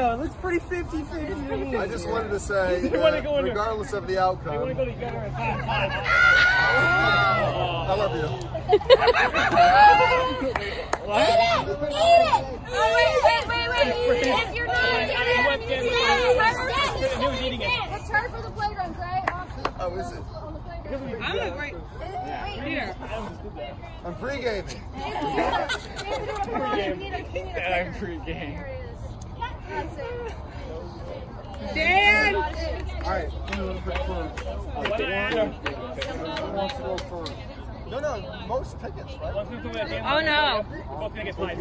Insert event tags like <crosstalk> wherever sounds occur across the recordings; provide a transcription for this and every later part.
know. It looks pretty 50-50 to me. I just wanted to say, You wanna uh, regardless of the outcome, I want to go together and five, five. I love you. What? Oh, wait, wait, wait, wait. If you're not I went doing in. it, He was eating it. It's her for the playground, Gray. Oh, is it? On the playground. I'm a great here. I'm free gaming. I'm free game. Dan! All right. What Adam? Who wants to go first? No, no, most tickets, right? Let's move to that game. Oh no. We're both gonna get pies.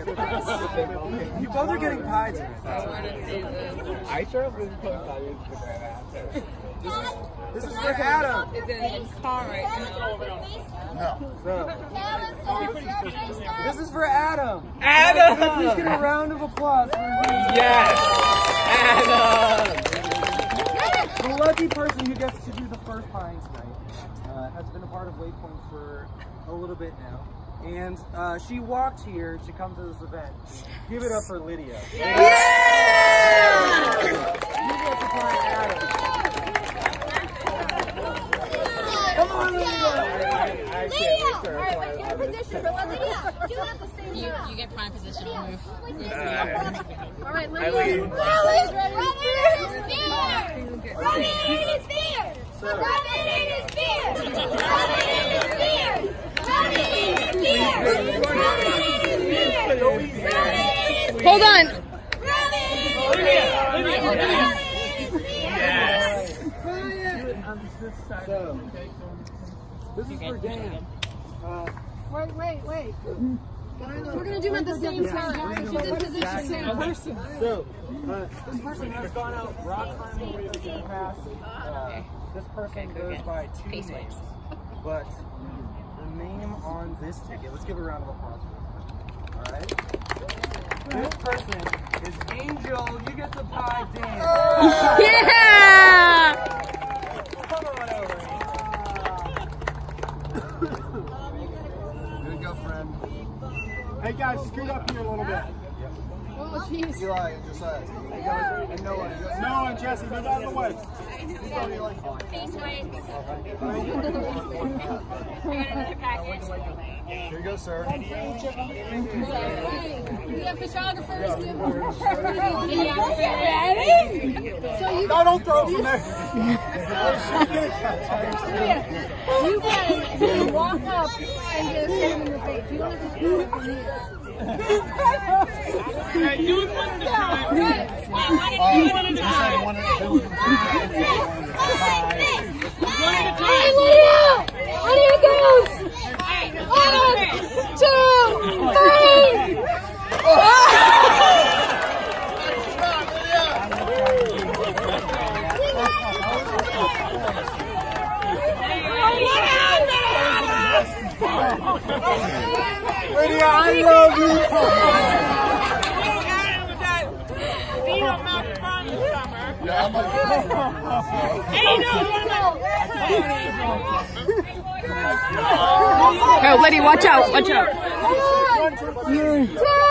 You both are getting pies. I sure hope this is close. I didn't put that out there. This is for Adam. It's in the car right now. No. So, this is for Adam. Adam! Please Adam! get a round of applause for him. Yes! Adam! The lucky person who gets to do the first pine tonight uh, has been a part of Waypoint for a little bit now. And uh, she walked here to come to this event. Give it up for Lydia. Yeah! You get to find Adam. Come on, Lydia. I can't make sure. Alright, wait, get a position, but let Lydia do it at the same You, time. you get prime position. I'll move. Alright, I Lydia. lead. Rally's ready. Run in his beard. Run in his beard. Run in his beard. Run in his beard. Run in his beard. Run in his beard. Run in his beard. Hold on. Run in his beard. Run in his beard. So, this is for Dan. Uh, Wait, wait, wait. We're gonna do them at the same time. She's in position now. So, uh, this person has gone out rock climbing in the past. Uh, this person goes by two Face names. But the name on this ticket, let's give a round of applause for this person. Alright? This person is Angel. You get the pie, Dan. <laughs> Yeah! Come on over. Good go, friend. Hey guys, scoot up here a little bit. Oh, jeez. Eli and Josiah. Hey. And Noah. Noah and Jesse, move out of the way. Face <laughs> wipes. Here you go, sir. We have photographers. We have <laughs> Ready? So you No, don't throw it from there. You guys can walk up and just hit him in the face. You don't have to do it here. Hey, do it one at a time. Right. Uh, One at a time. one at two. One at a Hey, time. Lydia! Lydia goes! One, two, three! Lydia, I love you. Yeah, I'm like, Oh, Liddy, watch out. Watch out. One, two,